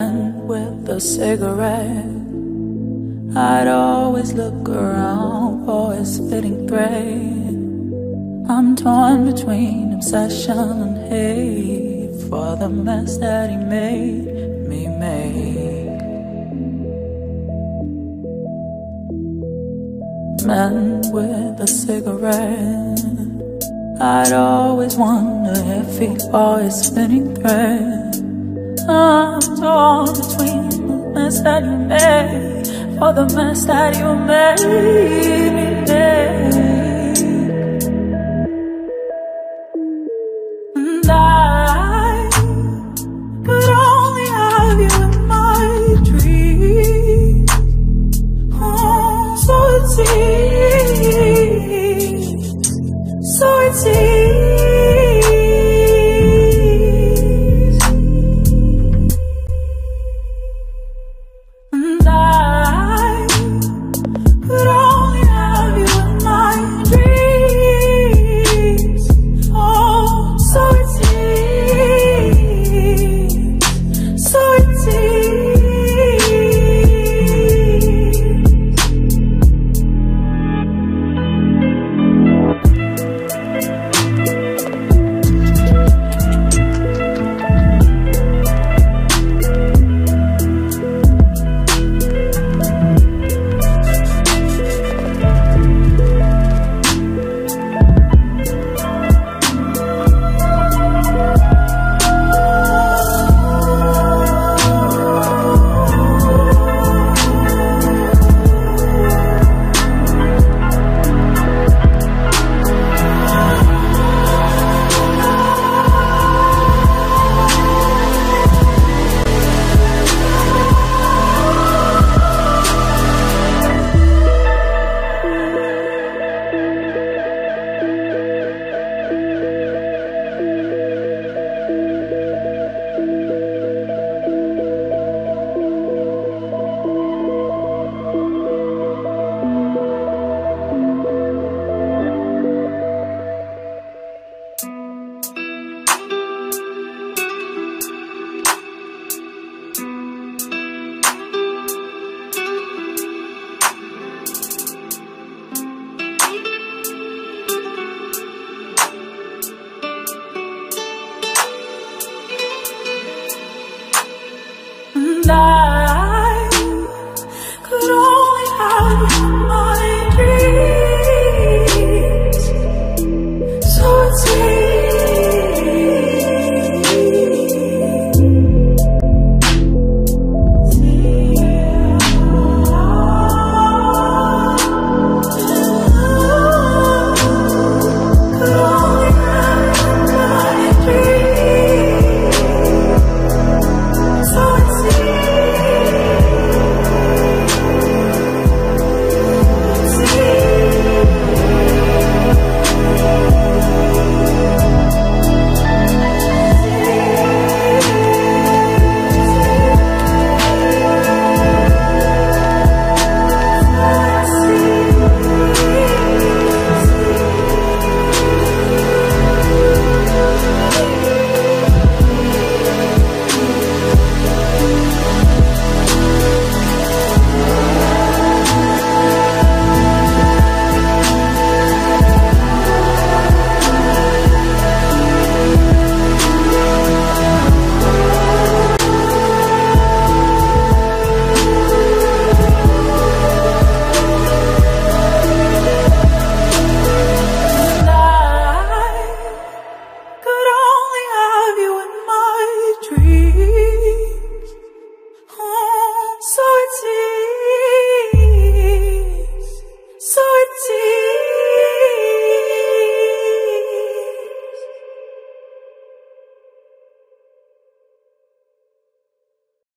And with a cigarette, I'd always look around for a fitting thread. I'm torn between obsession and hate for the mess that he made me make. Man with a cigarette. I'd always wonder if he his spinning thread. I'm torn between the mess that you made for the mess that you made me make.